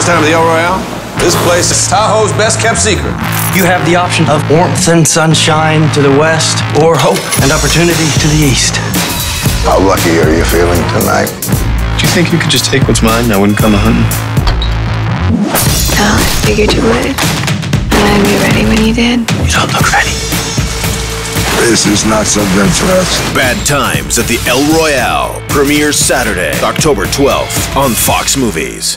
First time at the El Royale? This place is Tahoe's best kept secret. You have the option of warmth and sunshine to the west, or hope and opportunity to the east. How lucky are you feeling tonight? Do you think you could just take what's mine and I wouldn't come a hunting? Well, I figured you would. And I'd be ready when you did. You don't look ready. This is not so good for us. Bad Times at the El Royale premieres Saturday, October 12th on Fox Movies.